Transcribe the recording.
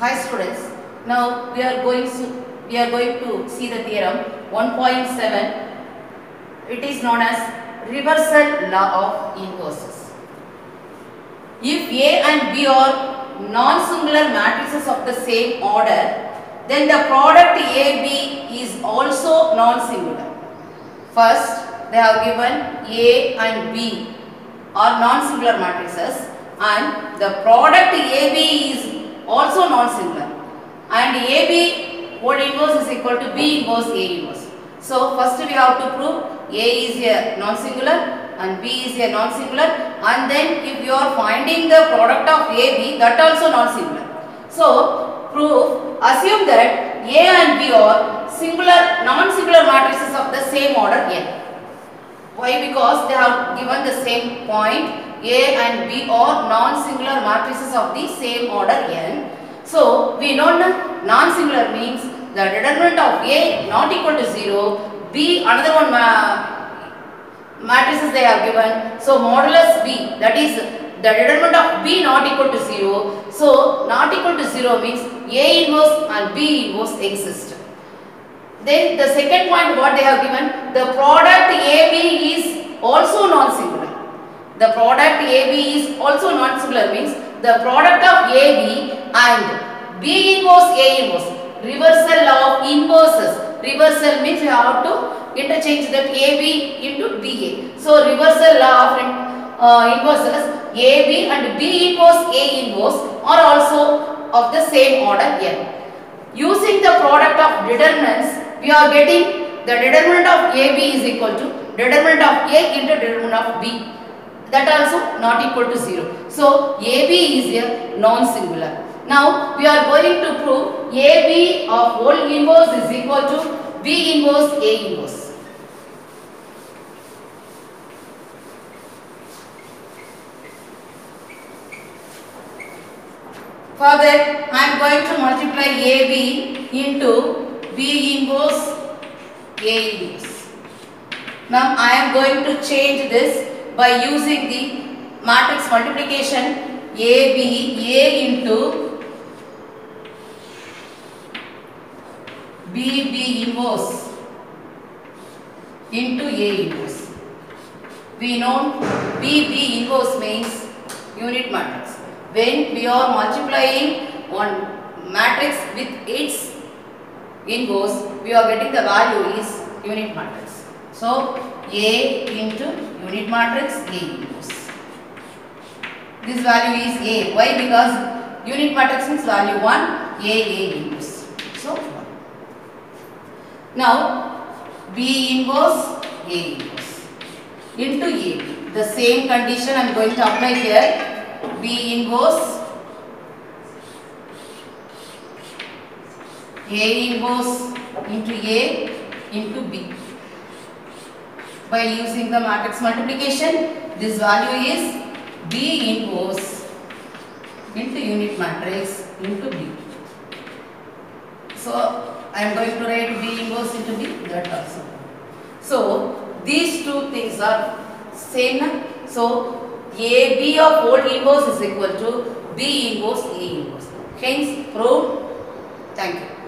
Hi students, now we are going to, we are going to see the theorem 1.7. It is known as reversal law of inverses. If A and B are non-singular matrices of the same order, then the product AB is also non-singular. First, they have given A and B are non-singular matrices and the product AB is also non-singular and AB whole inverse is equal to B inverse A inverse. So, first we have to prove A is a non-singular and B is a non-singular and then if you are finding the product of AB that also non-singular. So, proof assume that A and B are singular non-singular matrices of the same order N. Why? Because they have given the same point A and B are non-singular matrices of the same order n. So, we know non-singular means the determinant of A not equal to 0, B another one ma matrices they have given. So, modulus B that is the determinant of B not equal to 0. So, not equal to 0 means A inverse and B inverse exist. Then the second point what they have given, the product AB is also non-singular. The product AB is also non-singular means the product of AB and B inverse A inverse. Reversal law of inverses. Reversal means you have to interchange that AB into BA. So reversal law of uh, inverses AB and B inverse A inverse are also of the same order N. Using the product of determinants, we are getting the determinant of AB is equal to determinant of A into determinant of B. That also not equal to 0. So, AB is a non-singular. Now, we are going to prove AB of whole inverse is equal to B inverse A inverse. For that, I am going to multiply AB into B inverse A inverse. Now, I am going to change this by using the matrix multiplication AB A into B B inverse into A inverse. We know B B inverse means unit matrix. When we are multiplying one matrix with its inverse, we are getting the value is unit matrix. So, A into unit matrix A inverse. This value is A. Why? Because unit matrix means value 1, A, A inverse. So, 1. Now, B inverse, A inverse into A. The same condition I am going to apply here. B inverse, A inverse into A into B. By using the matrix multiplication, this value is B inverse into unit matrix into B. So, I am going to write B inverse into B that also. So, these two things are same. So, AB of whole inverse is equal to B inverse A inverse. Hence, proved. Thank you.